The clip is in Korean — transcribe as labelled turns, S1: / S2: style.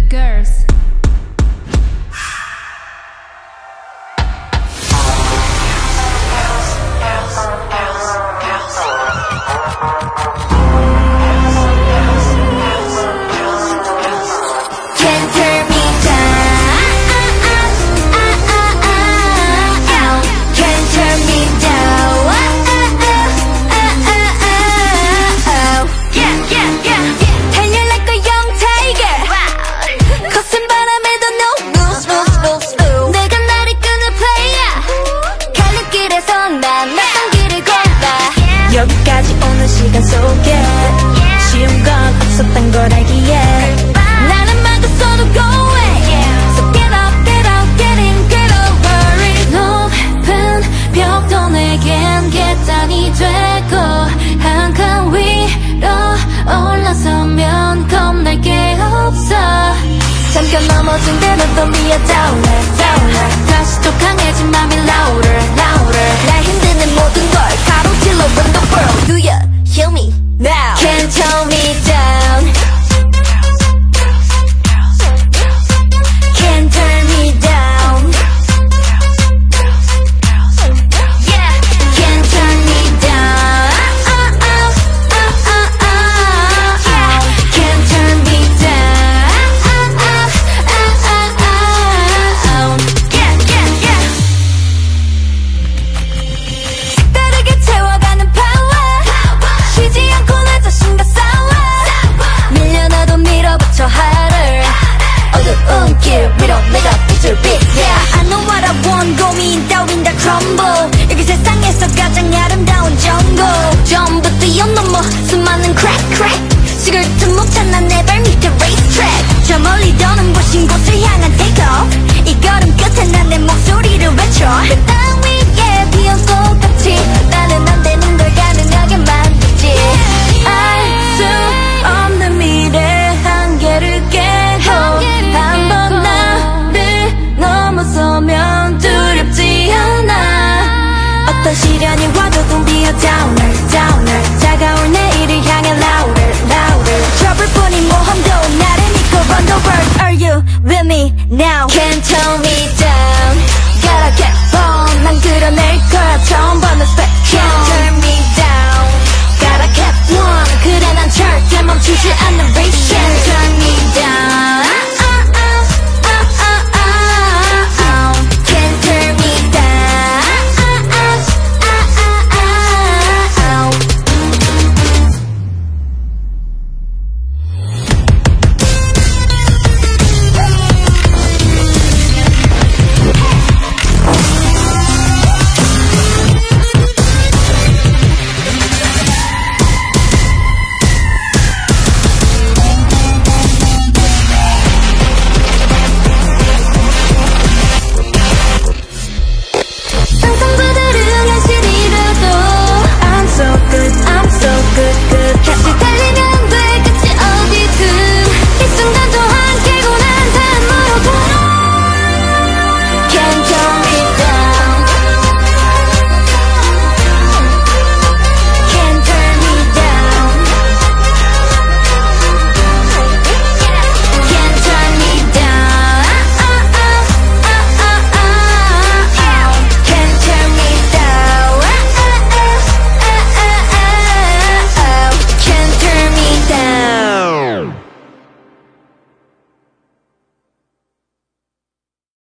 S1: the girls.
S2: 세상 속에 쉬운 건 없었던 걸 알기에
S3: 나는 막았어도 go away So get up, get out, get in, get over it 높은 벽도 내겐 계단이 되고 한 칸 위로 올라서면 겁날 게 없어 잠깐 넘어진 대로 don't be a downer, downer 다시 또 강해진 맘이 louder, louder it. me now. Can't tell me down. Gotta get on. 난 그려낼 거야 처음 보는 spectrum Can't turn me down. Gotta get on. 그래 난 절대 멈추지 않는